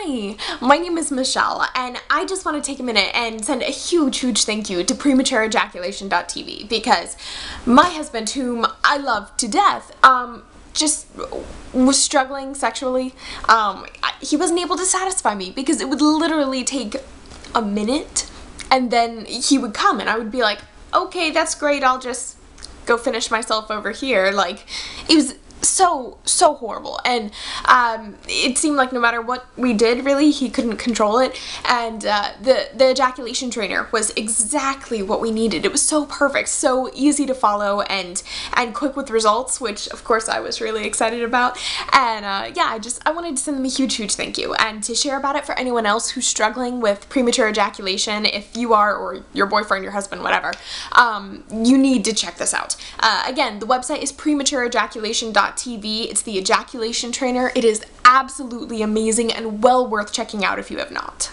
Hi, my name is Michelle, and I just want to take a minute and send a huge, huge thank you to prematureejaculation.tv because my husband, whom I love to death, um, just was struggling sexually. Um, he wasn't able to satisfy me because it would literally take a minute and then he would come and I would be like, okay, that's great, I'll just go finish myself over here. Like, it was so so horrible. And um, it seemed like no matter what we did really he couldn't control it. And uh, the the ejaculation trainer was exactly what we needed. It was so perfect so easy to follow and and quick with results which of course I was really excited about. And uh, yeah I just I wanted to send them a huge huge thank you. And to share about it for anyone else who's struggling with premature ejaculation if you are or your boyfriend your husband whatever um, you need to check this out. Uh, again the website is prematureejaculation.com TV. It's the ejaculation trainer. It is absolutely amazing and well worth checking out if you have not.